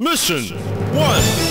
Mission 1.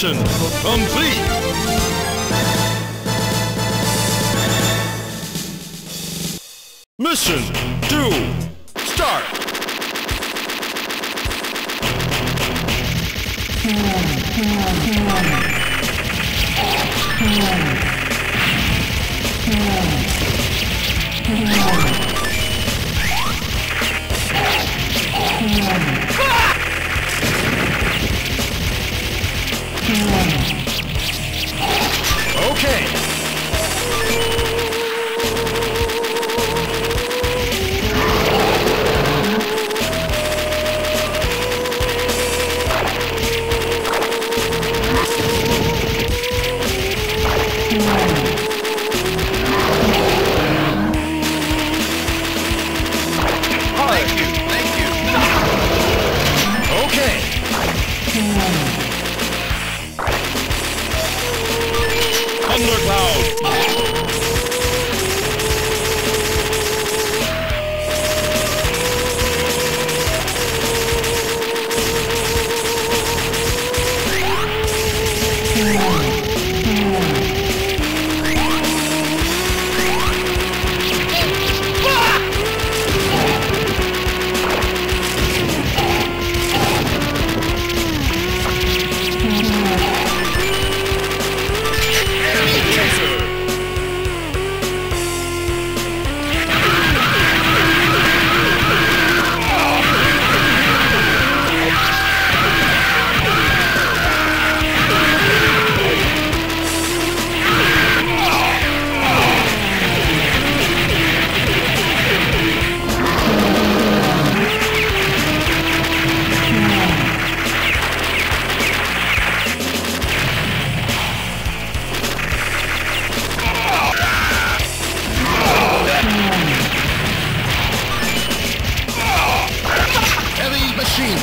Mission complete. Mission 2, start!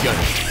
Gun.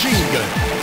Xinga.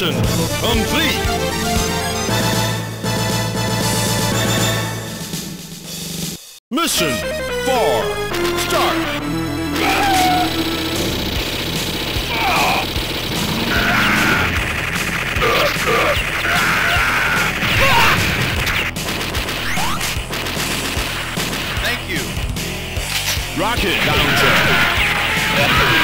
Mission complete! Mission 4, start! Thank you. Rocket launcher.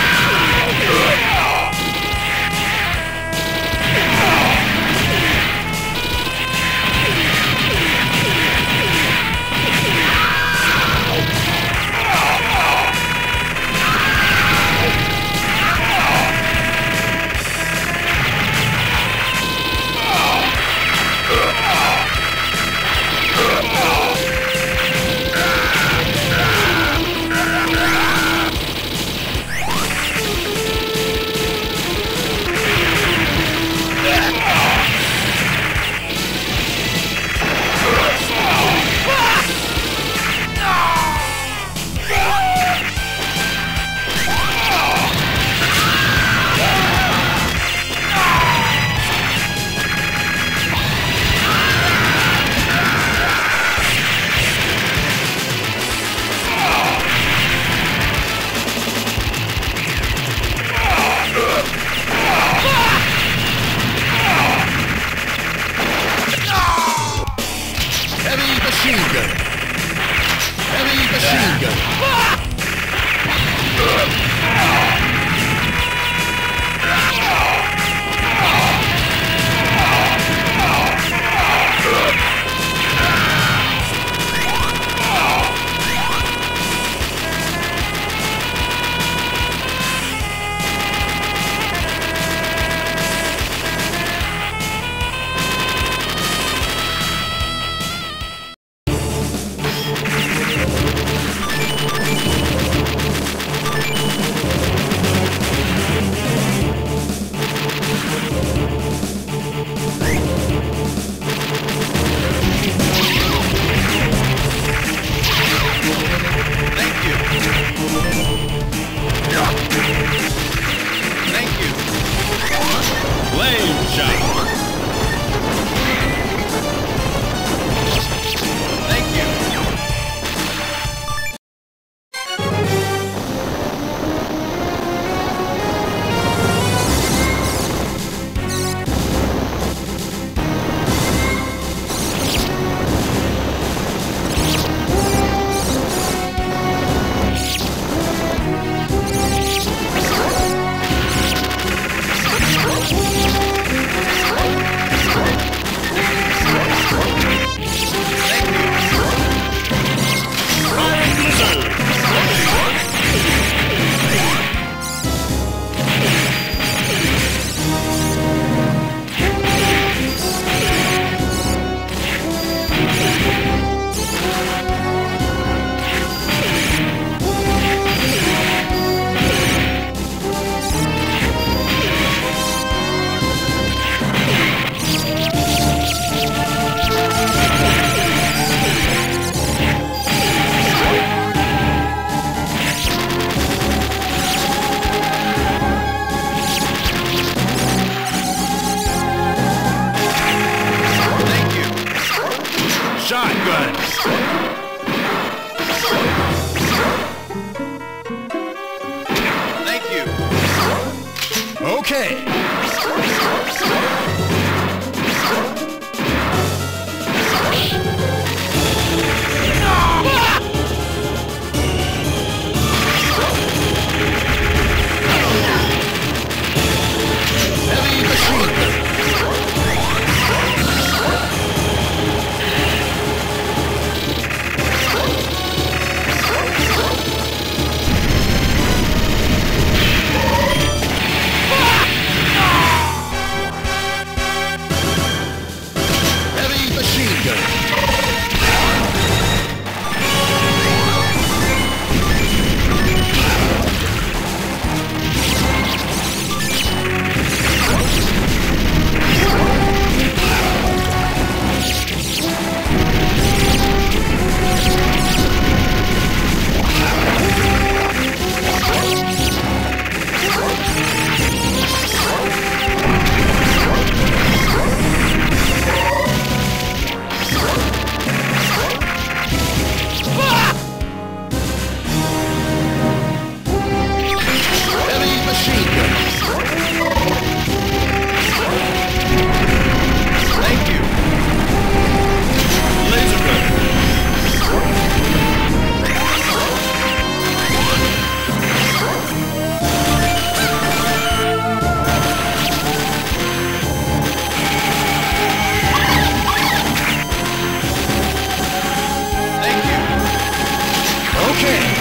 Kick.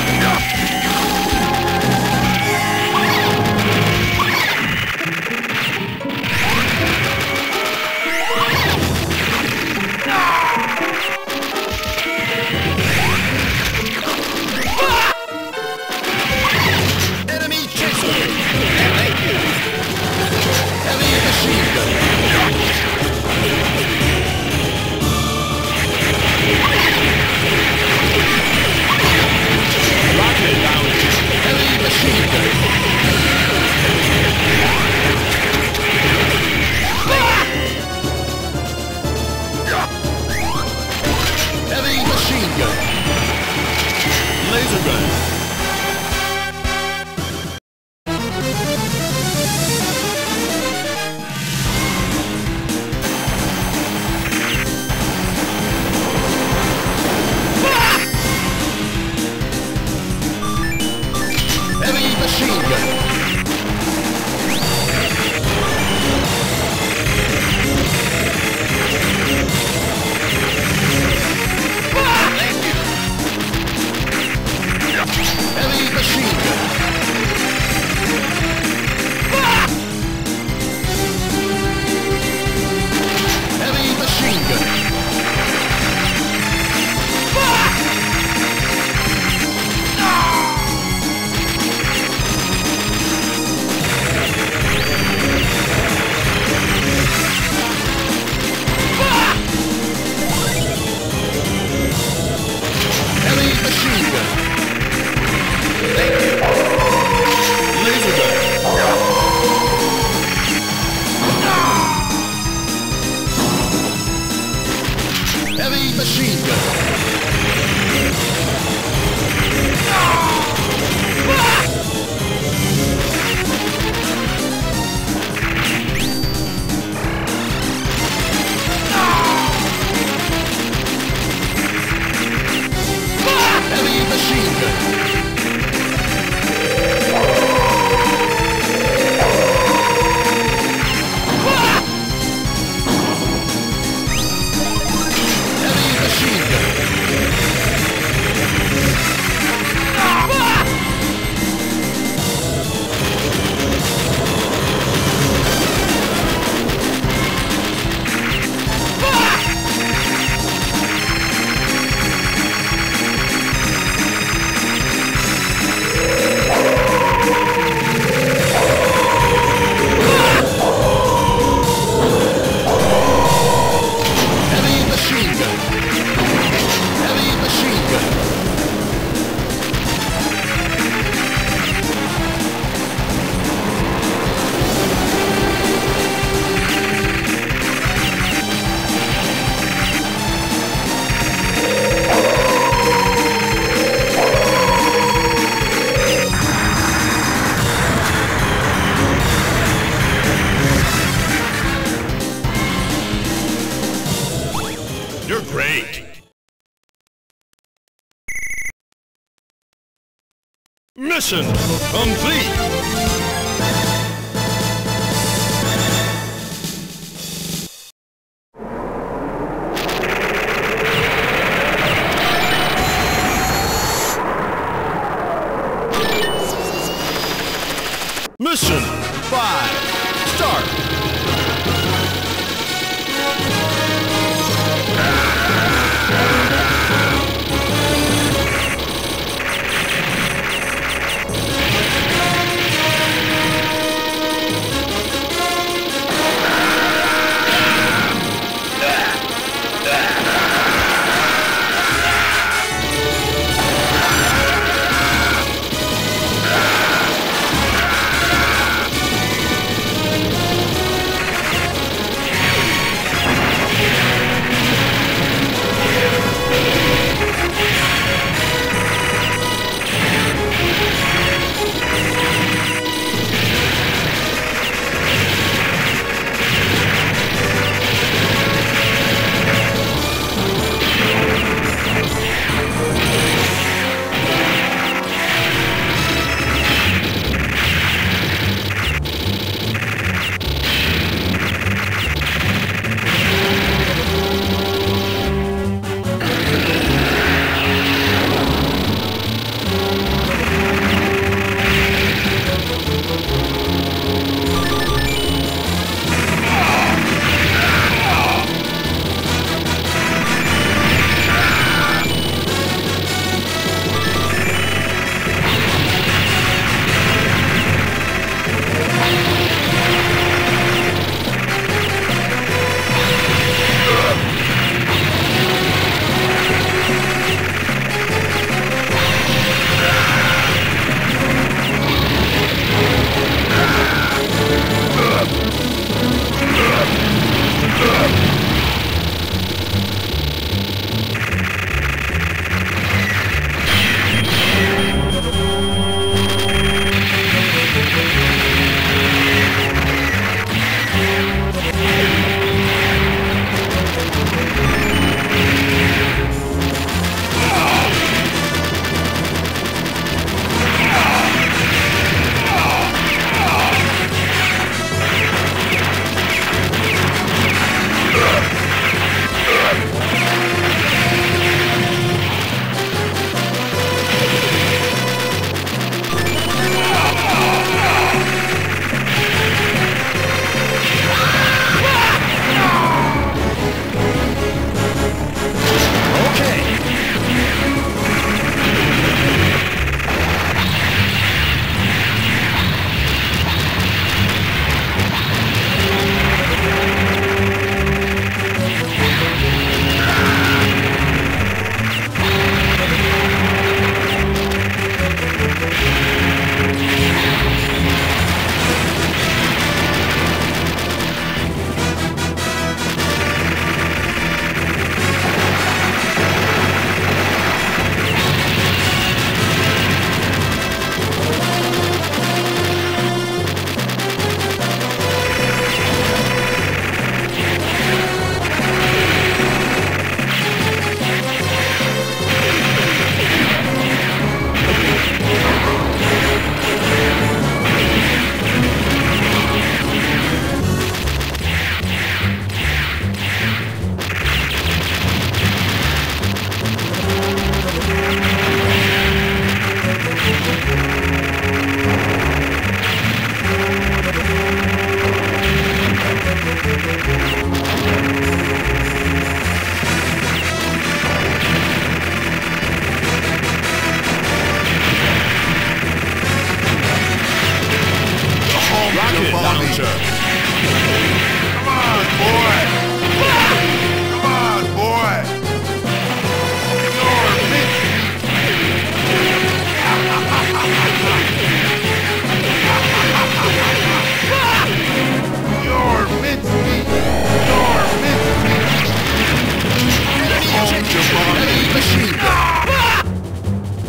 Home to mommy! Machine gun.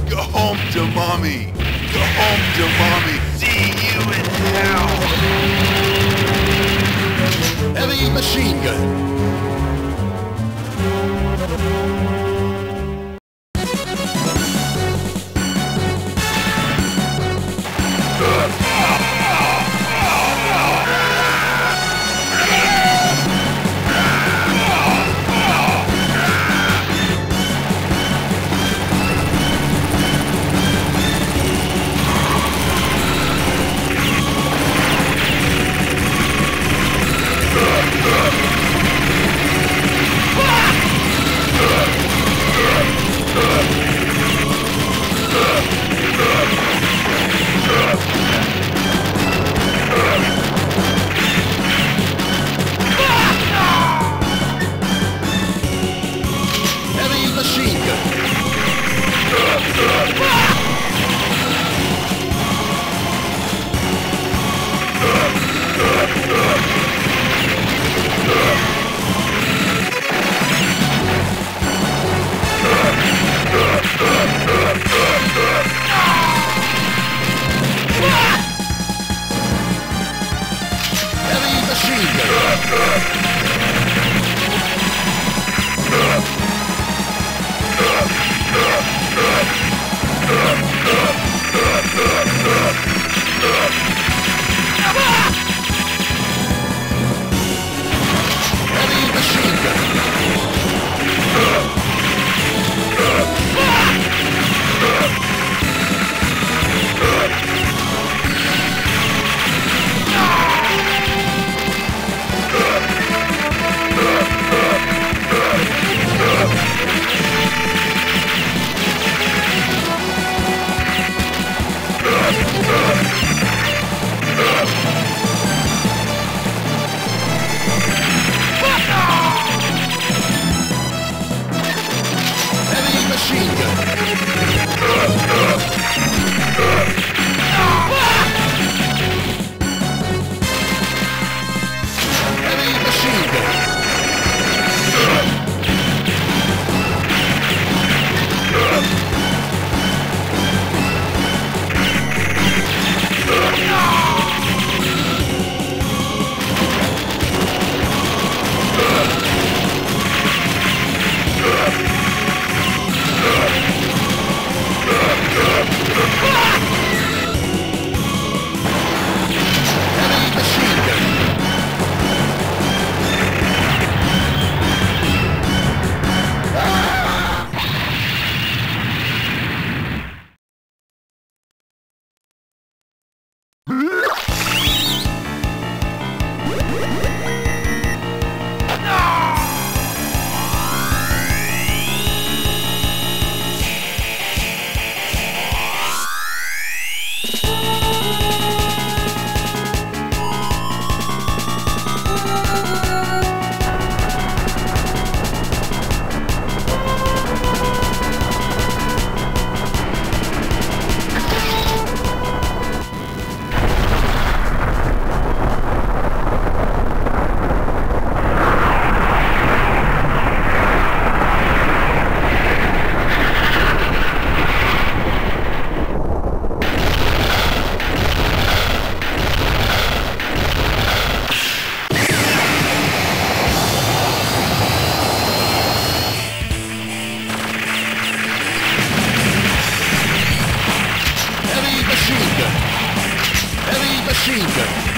Go home to mommy! Go home to mommy! See you in hell! Heavy machine gun. 進化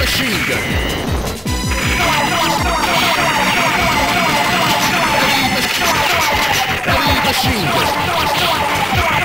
machine gun. Heavy machine gun.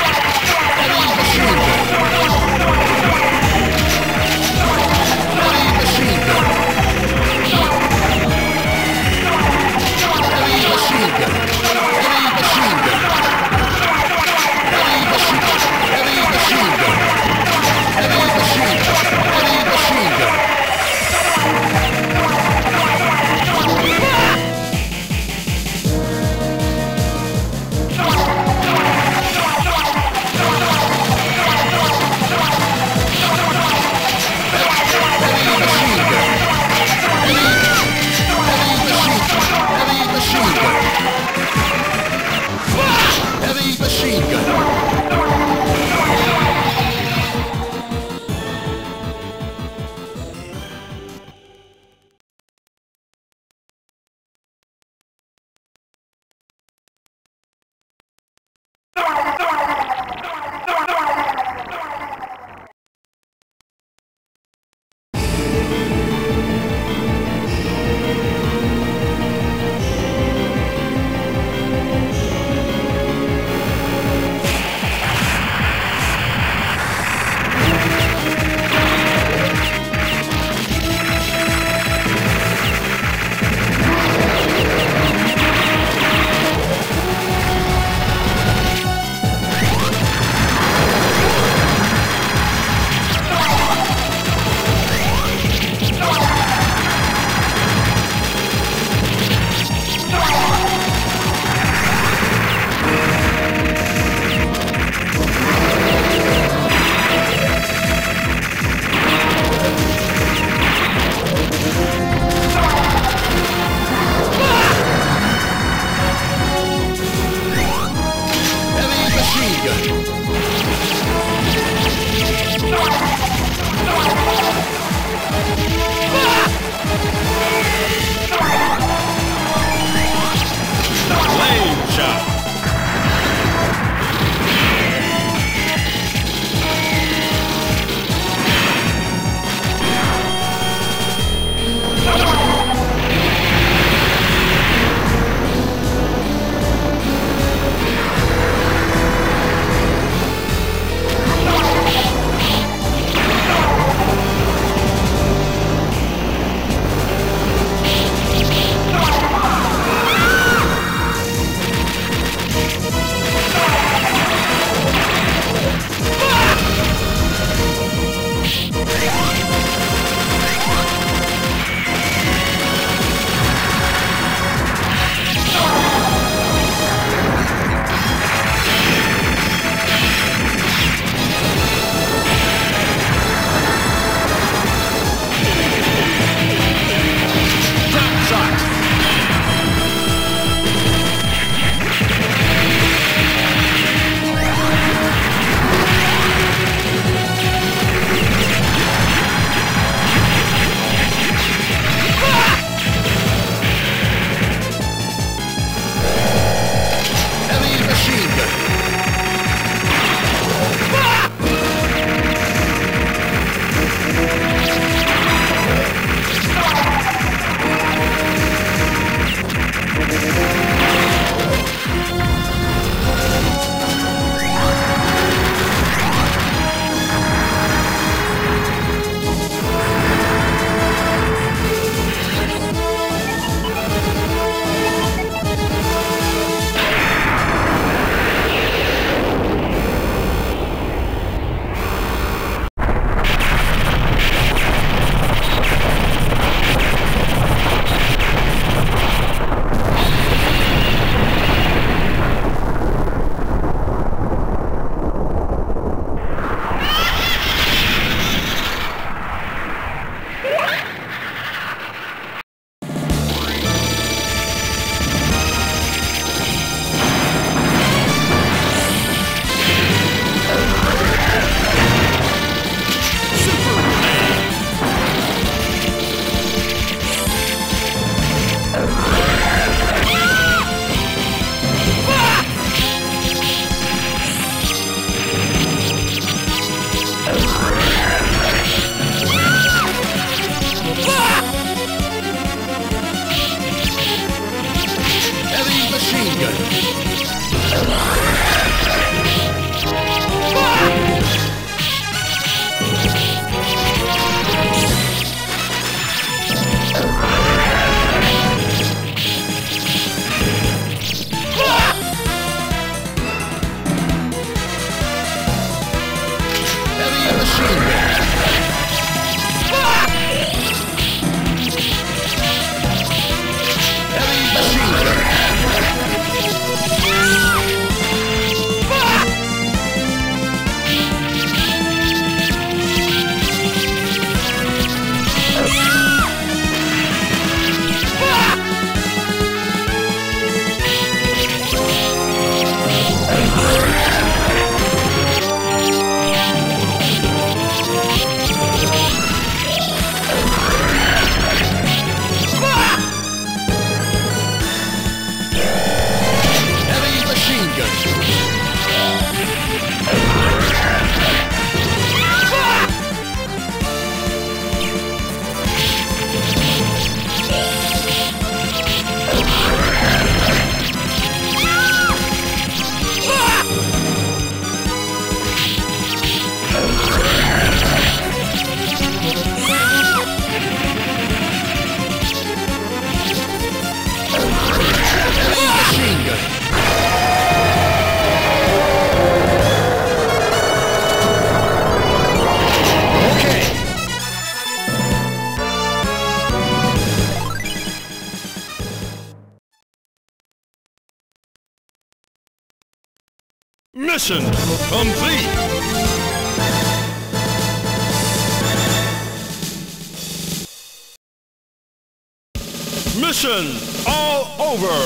Over.